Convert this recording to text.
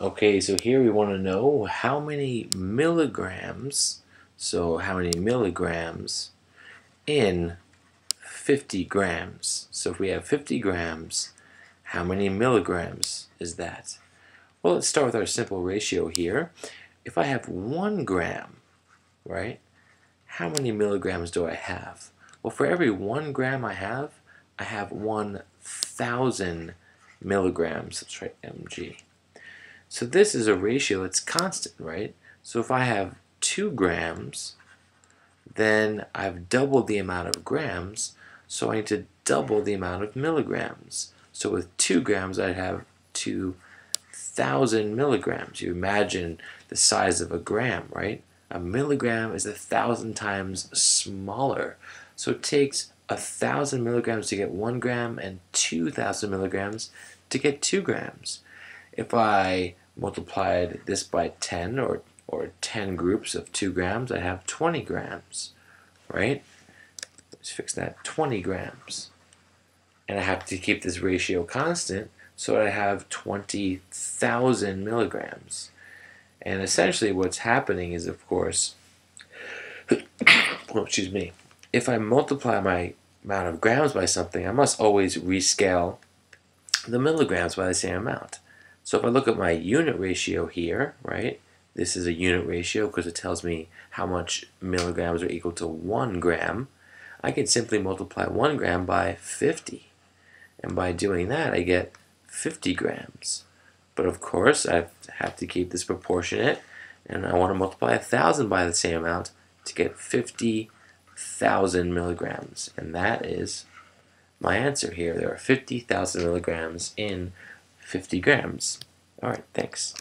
Okay, so here we want to know how many milligrams, so how many milligrams in 50 grams. So if we have 50 grams, how many milligrams is that? Well, let's start with our simple ratio here. If I have one gram, right, how many milligrams do I have? Well, for every one gram I have, I have 1,000 milligrams. Let's write mg. So this is a ratio it's constant, right? So if I have 2 grams, then I've doubled the amount of grams, so I need to double the amount of milligrams. So with 2 grams, I'd have 2,000 milligrams. You imagine the size of a gram, right? A milligram is a thousand times smaller. So it takes a thousand milligrams to get one gram and 2,000 milligrams to get two grams. If I multiplied this by 10 or, or 10 groups of 2 grams, I have 20 grams, right? Let's fix that, 20 grams. And I have to keep this ratio constant, so I have 20,000 milligrams. And essentially what's happening is, of course, oh, excuse me, if I multiply my amount of grams by something, I must always rescale the milligrams by the same amount. So if I look at my unit ratio here, right, this is a unit ratio because it tells me how much milligrams are equal to 1 gram. I can simply multiply 1 gram by 50. And by doing that, I get 50 grams. But of course, I have to keep this proportionate, and I want to multiply 1,000 by the same amount to get 50,000 milligrams. And that is my answer here. There are 50,000 milligrams in 50 grams. All right, thanks.